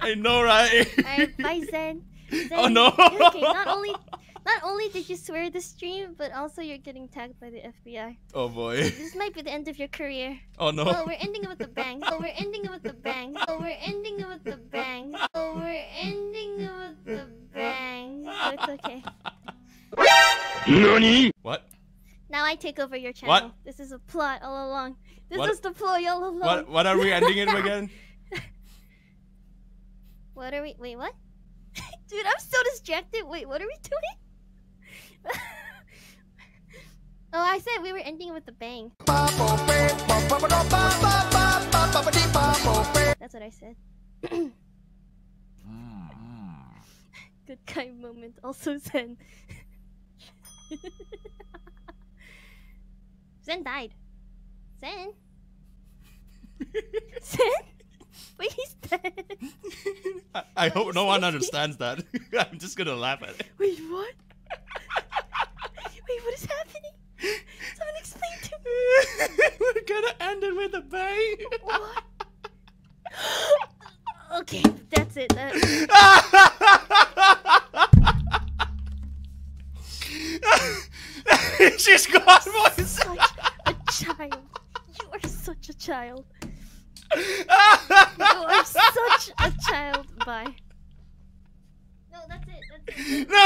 I know, right? Alright, bye Zen. Zen. Oh, no. Okay, not only not only did you swear the stream, but also you're getting tagged by the FBI. Oh boy. This might be the end of your career. Oh no. Oh, we're ending it with the bang. Oh, we're ending it with the bang. Oh, we're ending it with the bang. Oh, we're ending it with the bang. So it's okay. NANI? What? Now I take over your channel. What? This is a plot all along. This What? was the ploy all along. What? What are we ending it again? What are we? Wait, what? Dude, I'm so distracted. Wait, what are we doing? oh, I said we were ending with the bang. That's what I said. Hmm. Good guy moment. Also Zen. Zen died. Zen? Zen? I, hope no one understands that. I'm just gonna laugh at it. Wait, what? Wait, what is happening? Someone explain to me. We're gonna end it with a bang. What? okay, that's it. That, She's gone, boys. such a child. You are such a child. You are such a child. Bye. No, that's it. That's it. no, no.